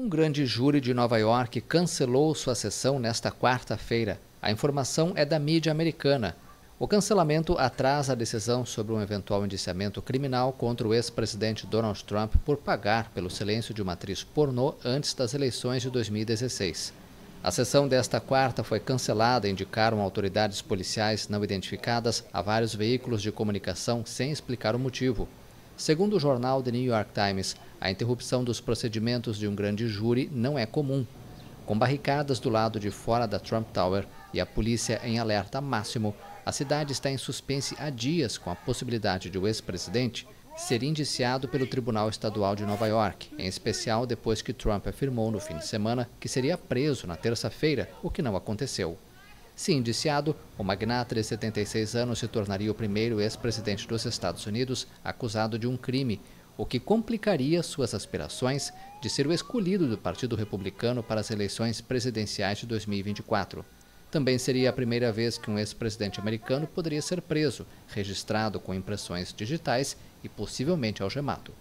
Um grande júri de Nova York cancelou sua sessão nesta quarta-feira. A informação é da mídia americana. O cancelamento atrasa a decisão sobre um eventual indiciamento criminal contra o ex-presidente Donald Trump por pagar pelo silêncio de uma atriz pornô antes das eleições de 2016. A sessão desta quarta foi cancelada, indicaram autoridades policiais não identificadas a vários veículos de comunicação sem explicar o motivo. Segundo o jornal The New York Times, a interrupção dos procedimentos de um grande júri não é comum. Com barricadas do lado de fora da Trump Tower e a polícia em alerta máximo, a cidade está em suspense há dias com a possibilidade de o ex-presidente ser indiciado pelo Tribunal Estadual de Nova York, em especial depois que Trump afirmou no fim de semana que seria preso na terça-feira, o que não aconteceu. Se indiciado, o magnata de 76 anos se tornaria o primeiro ex-presidente dos Estados Unidos acusado de um crime, o que complicaria suas aspirações de ser o escolhido do Partido Republicano para as eleições presidenciais de 2024. Também seria a primeira vez que um ex-presidente americano poderia ser preso, registrado com impressões digitais e possivelmente algemado.